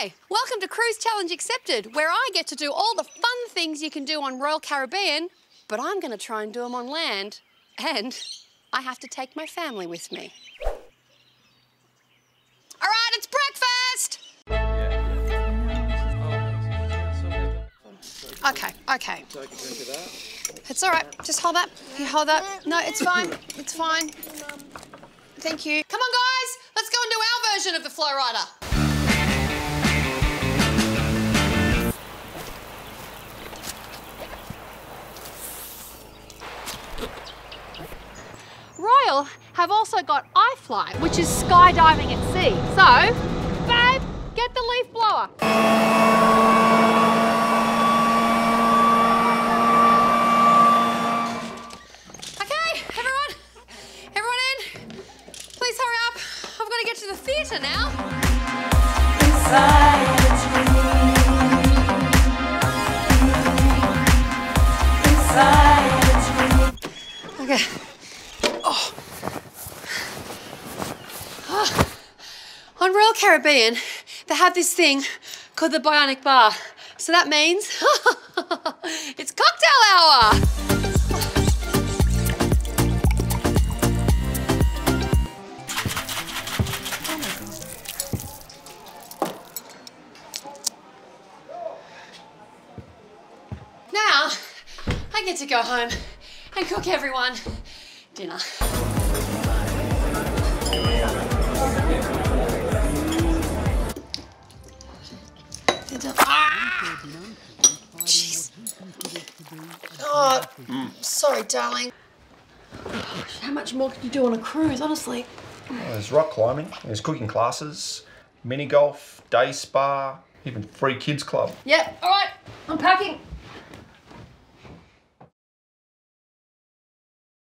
Hi, welcome to Cruise Challenge Accepted, where I get to do all the fun things you can do on Royal Caribbean, but I'm going to try and do them on land. And I have to take my family with me. All right, it's breakfast! Okay, okay. It's all right. Just hold that. You hold that. No, it's fine. It's fine. Thank you. Come on, guys. Let's go and do our version of the FlowRider. Have also got iFly, which is skydiving at sea. So, babe, get the leaf blower. Okay, everyone. Everyone in. Please hurry up. I've got to get to the theatre now. Okay. Oh. Ah. On Royal Caribbean, they have this thing called the Bionic Bar. So that means it's cocktail hour. Now, I get to go home and cook everyone dinner. Jeez. Oh, sorry, darling. How much more could you do on a cruise, honestly? Oh, there's rock climbing, there's cooking classes, mini golf, day spa, even free kids club. Yep, all right, I'm packing.